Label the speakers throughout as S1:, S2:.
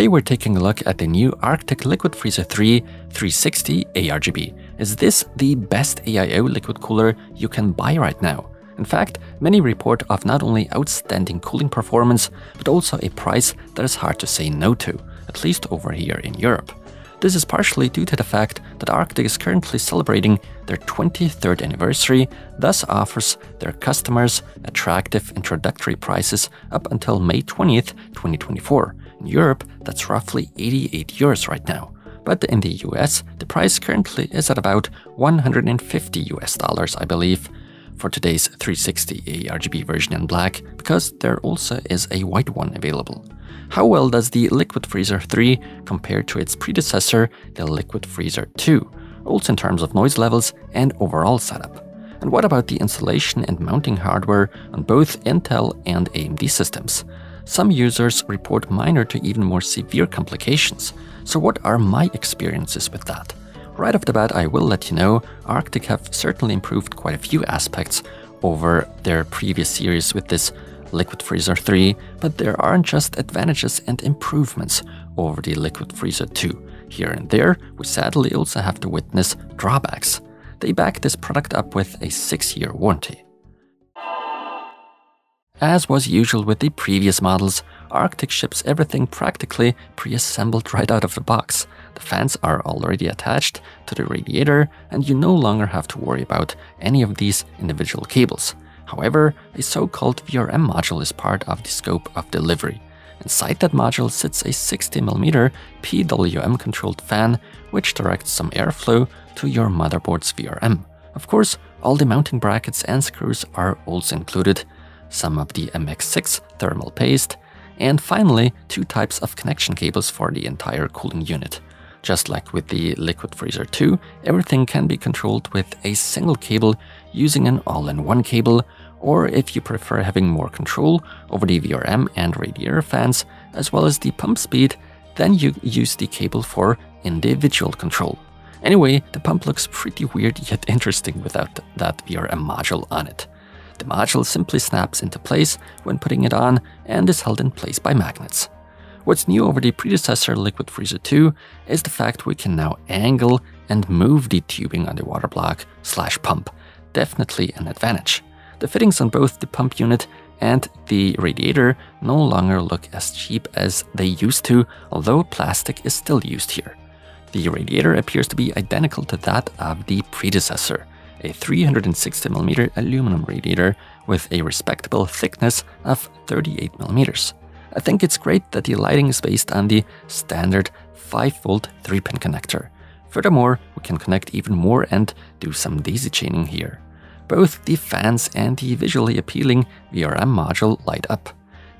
S1: Today we're taking a look at the new Arctic Liquid Freezer 3 360 ARGB. Is this the best AIO liquid cooler you can buy right now? In fact, many report of not only outstanding cooling performance, but also a price that is hard to say no to, at least over here in Europe. This is partially due to the fact that Arctic is currently celebrating their 23rd anniversary, thus offers their customers attractive introductory prices up until May 20th, 2024. In Europe, that's roughly 88 euros right now. But in the US, the price currently is at about 150 US dollars, I believe, for today's 360 ARGB version in black, because there also is a white one available. How well does the Liquid Freezer 3 compare to its predecessor, the Liquid Freezer 2, also in terms of noise levels and overall setup? And what about the installation and mounting hardware on both Intel and AMD systems? Some users report minor to even more severe complications. So what are my experiences with that? Right off the bat, I will let you know Arctic have certainly improved quite a few aspects over their previous series with this Liquid Freezer 3, but there aren't just advantages and improvements over the Liquid Freezer 2. Here and there, we sadly also have to witness drawbacks. They back this product up with a 6-year warranty. As was usual with the previous models, Arctic ships everything practically pre-assembled right out of the box. The fans are already attached to the radiator and you no longer have to worry about any of these individual cables. However, a so-called VRM module is part of the scope of delivery. Inside that module sits a 60mm PWM-controlled fan, which directs some airflow to your motherboard's VRM. Of course, all the mounting brackets and screws are also included, some of the MX6 thermal paste, and finally, two types of connection cables for the entire cooling unit. Just like with the Liquid Freezer 2, everything can be controlled with a single cable using an all-in-one cable, or if you prefer having more control over the VRM and radiator fans, as well as the pump speed, then you use the cable for individual control. Anyway, the pump looks pretty weird yet interesting without that VRM module on it. The module simply snaps into place when putting it on and is held in place by magnets. What's new over the predecessor Liquid Freezer 2 is the fact we can now angle and move the tubing on the water block slash pump, definitely an advantage. The fittings on both the pump unit and the radiator no longer look as cheap as they used to, although plastic is still used here. The radiator appears to be identical to that of the predecessor, a 360mm aluminum radiator with a respectable thickness of 38mm. I think it's great that the lighting is based on the standard 5V 3-pin connector. Furthermore, we can connect even more and do some daisy chaining here. Both the fans and the visually appealing VRM module light up.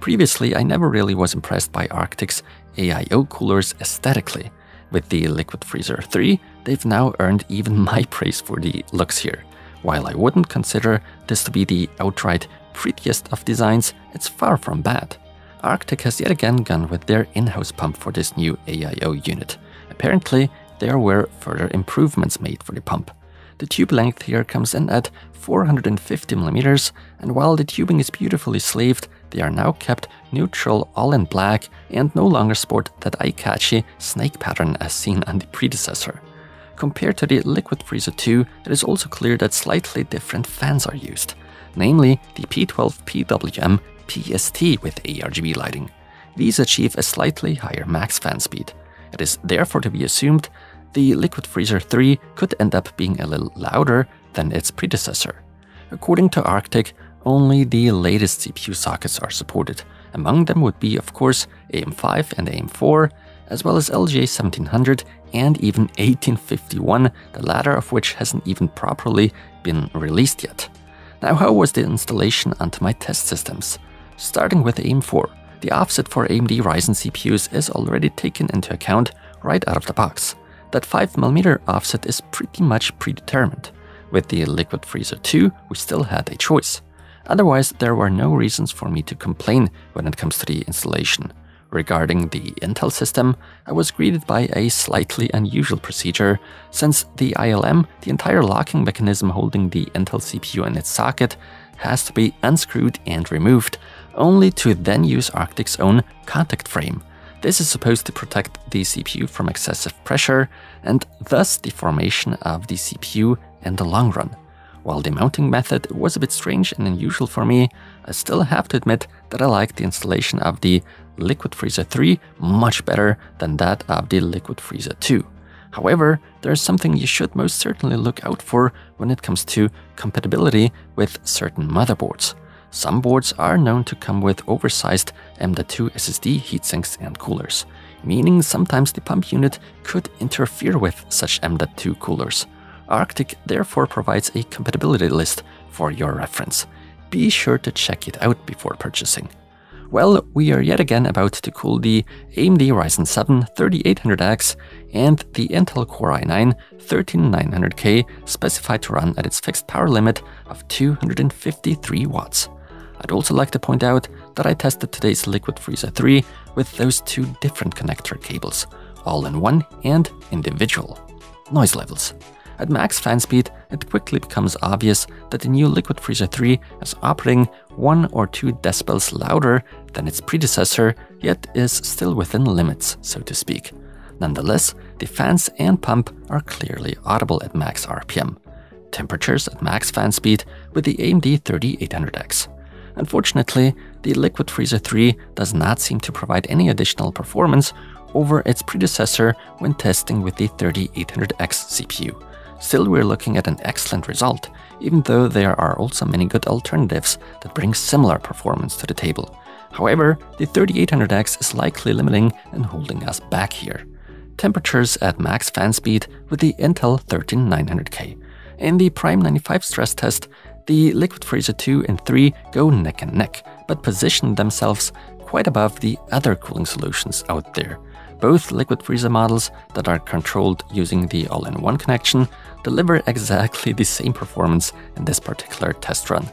S1: Previously, I never really was impressed by Arctic's AIO coolers aesthetically. With the Liquid Freezer 3, they've now earned even my praise for the looks here. While I wouldn't consider this to be the outright prettiest of designs, it's far from bad. Arctic has yet again gone with their in-house pump for this new AIO unit. Apparently, there were further improvements made for the pump. The tube length here comes in at 450mm, and while the tubing is beautifully sleeved, they are now kept neutral all in black and no longer sport that eye-catchy snake pattern as seen on the predecessor. Compared to the Liquid Freezer 2, it is also clear that slightly different fans are used, namely the P12PWM PST with ARGB lighting. These achieve a slightly higher max fan speed. It is therefore to be assumed the Liquid Freezer 3 could end up being a little louder than its predecessor. According to Arctic, only the latest CPU sockets are supported. Among them would be, of course, AM5 and AM4, as well as LGA 1700 and even 1851, the latter of which hasn't even properly been released yet. Now, how was the installation onto my test systems? Starting with AM4, the offset for AMD Ryzen CPUs is already taken into account right out of the box that 5mm offset is pretty much predetermined. With the Liquid Freezer 2, we still had a choice. Otherwise, there were no reasons for me to complain when it comes to the installation. Regarding the Intel system, I was greeted by a slightly unusual procedure, since the ILM, the entire locking mechanism holding the Intel CPU in its socket, has to be unscrewed and removed, only to then use Arctic's own contact frame This is supposed to protect the CPU from excessive pressure and thus the formation of the CPU in the long run. While the mounting method was a bit strange and unusual for me, I still have to admit that I like the installation of the Liquid Freezer 3 much better than that of the Liquid Freezer 2. However, there is something you should most certainly look out for when it comes to compatibility with certain motherboards. Some boards are known to come with oversized M.2 SSD heatsinks and coolers, meaning sometimes the pump unit could interfere with such M.2 coolers. Arctic therefore provides a compatibility list for your reference. Be sure to check it out before purchasing. Well, we are yet again about to cool the AMD Ryzen 7 3800X and the Intel Core i9 13900K specified to run at its fixed power limit of 253 watts. I'd also like to point out that I tested today's Liquid Freezer 3 with those two different connector cables, all in one and individual. Noise levels. At max fan speed, it quickly becomes obvious that the new Liquid Freezer 3 is operating 1 or 2 decibels louder than its predecessor, yet is still within limits, so to speak. Nonetheless, the fans and pump are clearly audible at max RPM. Temperatures at max fan speed with the AMD 3800X. Unfortunately, the Liquid Freezer 3 does not seem to provide any additional performance over its predecessor when testing with the 3800X CPU. Still, we're looking at an excellent result, even though there are also many good alternatives that bring similar performance to the table. However, the 3800X is likely limiting and holding us back here. Temperatures at max fan speed with the Intel 13900K. In the Prime 95 stress test, the Liquid Freezer 2 and 3 go neck and neck, but position themselves quite above the other cooling solutions out there. Both liquid freezer models that are controlled using the all-in-one connection deliver exactly the same performance in this particular test run.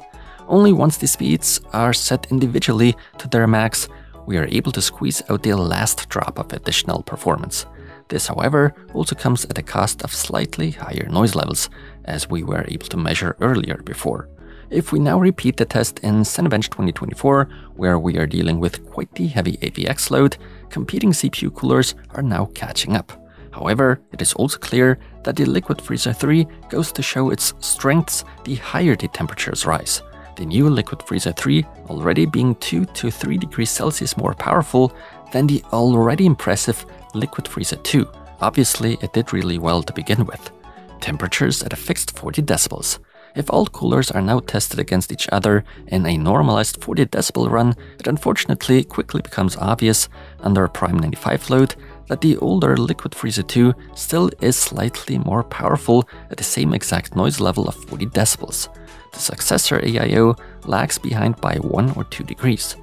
S1: Only once the speeds are set individually to their max, we are able to squeeze out the last drop of additional performance. This, however, also comes at a cost of slightly higher noise levels, as we were able to measure earlier before. If we now repeat the test in Cinebench 2024, where we are dealing with quite the heavy AVX load, competing CPU coolers are now catching up. However, it is also clear that the Liquid Freezer 3 goes to show its strengths the higher the temperatures rise. The new Liquid Freezer 3 already being 2 to 3 degrees Celsius more powerful than the already impressive Liquid Freezer 2. Obviously, it did really well to begin with. Temperatures at a fixed 40 decibels. If all coolers are now tested against each other in a normalized 40 decibel run, it unfortunately quickly becomes obvious under a Prime 95 load that the older Liquid Freezer 2 still is slightly more powerful at the same exact noise level of 40 decibels. The successor AIO lags behind by 1 or 2 degrees.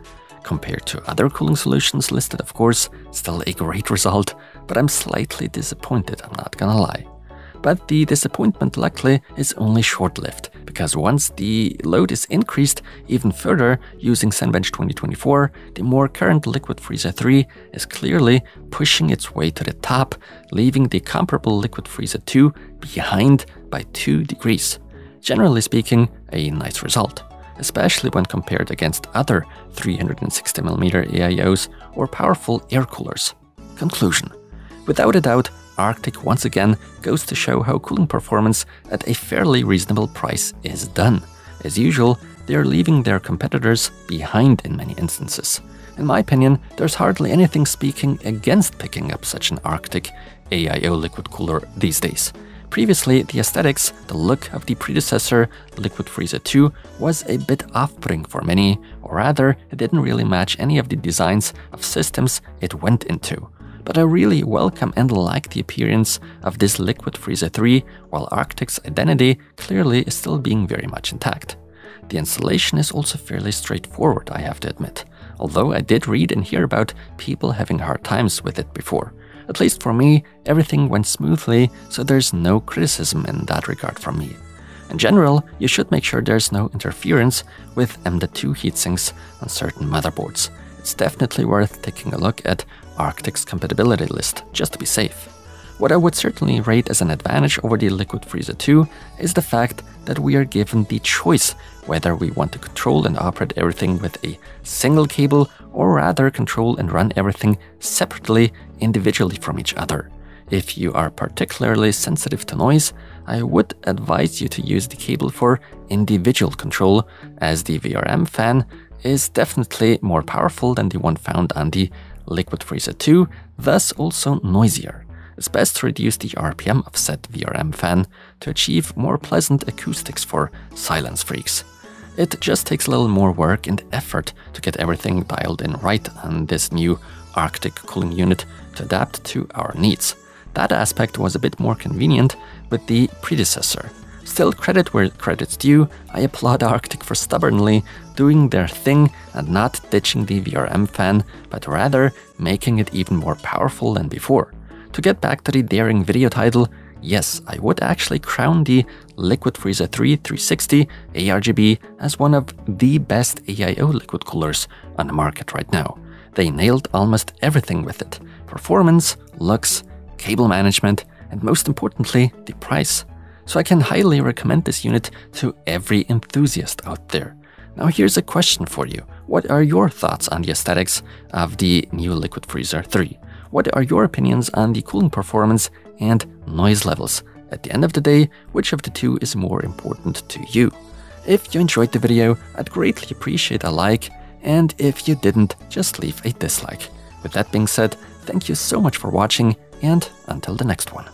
S1: Compared to other cooling solutions listed, of course, still a great result, but I'm slightly disappointed, I'm not gonna lie. But the disappointment luckily is only short-lived, because once the load is increased even further using Cinebench 2024, the more current Liquid Freezer 3 is clearly pushing its way to the top, leaving the comparable Liquid Freezer 2 behind by 2 degrees. Generally speaking, a nice result, especially when compared against other 360mm AIOs or powerful air coolers. Conclusion Without a doubt, Arctic once again goes to show how cooling performance at a fairly reasonable price is done. As usual, they are leaving their competitors behind in many instances. In my opinion, there's hardly anything speaking against picking up such an Arctic AIO liquid cooler these days. Previously, the aesthetics, the look of the predecessor, Liquid Freezer 2, was a bit off-putting for many, or rather, it didn't really match any of the designs of systems it went into but I really welcome and like the appearance of this Liquid Freezer 3, while Arctic's identity clearly is still being very much intact. The installation is also fairly straightforward, I have to admit, although I did read and hear about people having hard times with it before. At least for me, everything went smoothly, so there's no criticism in that regard from me. In general, you should make sure there's no interference with M.2 heatsinks on certain motherboards. It's definitely worth taking a look at Arctic's compatibility list, just to be safe. What I would certainly rate as an advantage over the Liquid Freezer 2 is the fact that we are given the choice whether we want to control and operate everything with a single cable or rather control and run everything separately individually from each other. If you are particularly sensitive to noise, I would advise you to use the cable for individual control, as the VRM fan is definitely more powerful than the one found on the Liquid Freezer 2, thus also noisier. It's best to reduce the RPM of said VRM fan to achieve more pleasant acoustics for silence freaks. It just takes a little more work and effort to get everything dialed in right on this new Arctic cooling unit to adapt to our needs. That aspect was a bit more convenient with the predecessor. Still, credit where credit's due, I applaud Arctic for stubbornly doing their thing and not ditching the VRM fan, but rather making it even more powerful than before. To get back to the daring video title, yes, I would actually crown the Liquid Freezer 3 360 ARGB as one of the best AIO liquid coolers on the market right now. They nailed almost everything with it performance, looks, cable management, and most importantly, the price. So I can highly recommend this unit to every enthusiast out there. Now here's a question for you. What are your thoughts on the aesthetics of the new Liquid Freezer 3? What are your opinions on the cooling performance and noise levels? At the end of the day, which of the two is more important to you? If you enjoyed the video, I'd greatly appreciate a like, and if you didn't, just leave a dislike. With that being said, thank you so much for watching, and until the next one.